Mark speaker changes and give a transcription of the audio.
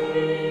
Speaker 1: You.